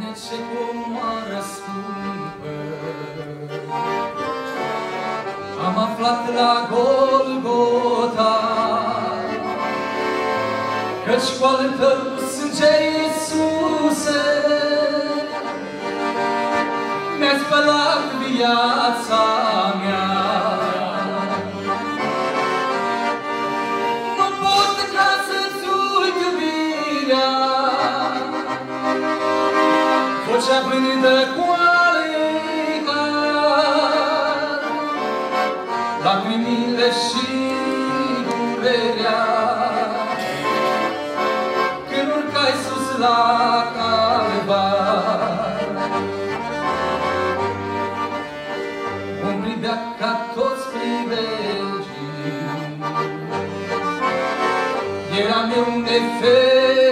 ce comoară scumpă. Am aflat la Golgota Căci cu al tău sânge Iisuse Vocea blândă cu lacrimile și durerea. Când urcai sus la calvar, un privea ca toți prilegii. Eram eu nefericit,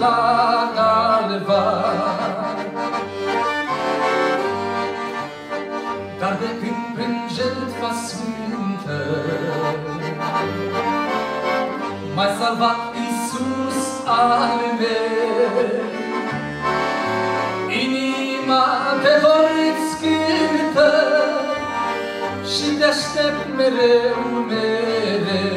la galva. Dar de când prin jertfa sfântă, M-ai salvat, Iisus al meu, te doriți cântă și te aștept mereu, mereu.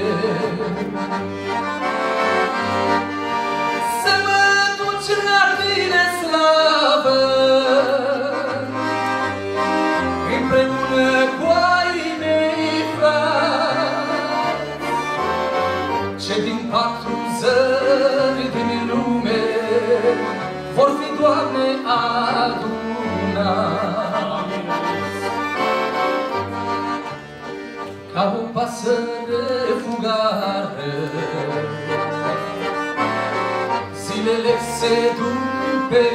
Ca o pasăre fugară Zilele se duc pe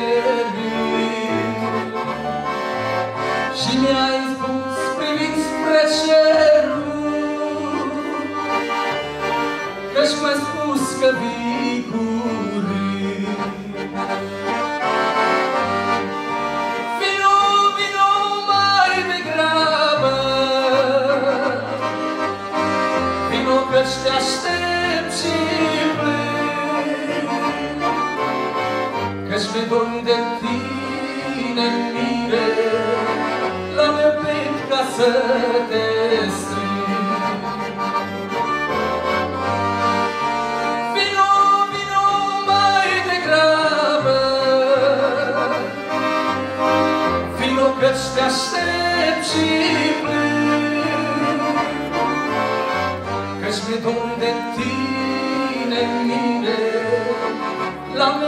rând Și mi-ai spus privind spre cerul Că-și mai spus că vii Căci mi dor de tine mire, la meu peet ca să te strâng. Vino, vino mai degrabă, vino căci te aștept și Căci mi dor de tine mire La meu pe ca să te